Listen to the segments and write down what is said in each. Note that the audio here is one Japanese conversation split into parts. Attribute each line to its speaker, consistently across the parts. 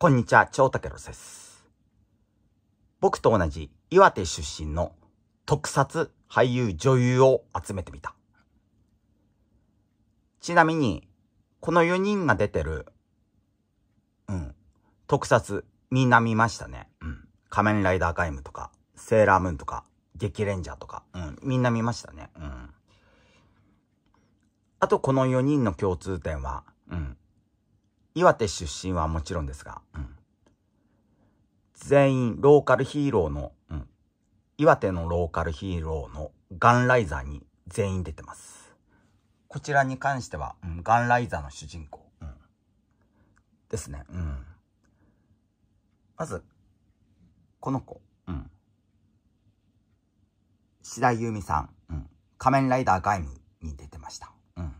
Speaker 1: こんにちは、超竹ロです。僕と同じ岩手出身の特撮俳優女優を集めてみた。ちなみに、この4人が出てる、うん、特撮、みんな見ましたね。うん。仮面ライダーガイムとか、セーラームーンとか、激レンジャーとか、うん、みんな見ましたね。うん。あと、この4人の共通点は、うん。岩手出身はもちろんですが、うん、全員ローカルヒーローの、うん、岩手のローカルヒーローのガンライザーに全員出てます。こちらに関しては、うん、ガンライザーの主人公、うん、ですね。うん。まず、この子、うん。白井由美さん、うん。仮面ライダーガイムに出てました。うん。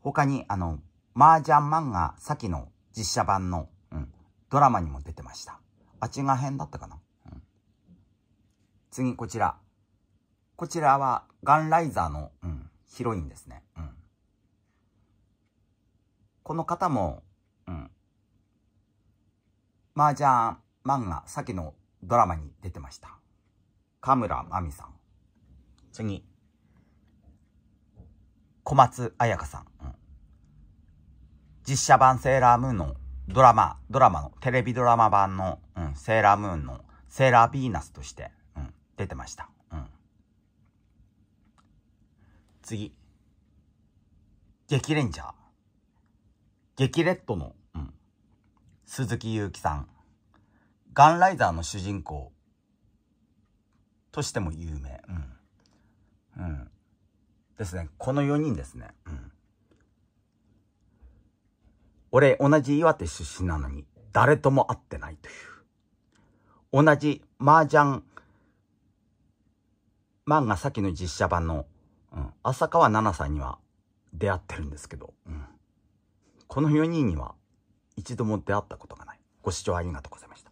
Speaker 1: 他に、あの、麻雀漫画、先の実写版の、うん、ドラマにも出てました。あっちが変だったかな、うん、次、こちら。こちらは、ガンライザーの、うん、ヒロインですね。うん。この方も、うん。麻雀漫画、先のドラマに出てました。カムラマミさん。次。小松彩香さん。実写版セーラームーンのドラマ、ドラマの、テレビドラマ版の、うん、セーラームーンの、セーラーヴィーナスとして、うん、出てました。うん。次。激レンジャー。激レッドの、うん、鈴木祐樹さん。ガンライザーの主人公としても有名。うん。うん。ですね。この4人ですね。うん。俺、同じ岩手出身なのに、誰とも会ってないという。同じ麻雀漫画先の実写版の、うん、浅川奈々さんには出会ってるんですけど、うん、この4人には一度も出会ったことがない。ご視聴ありがとうございました。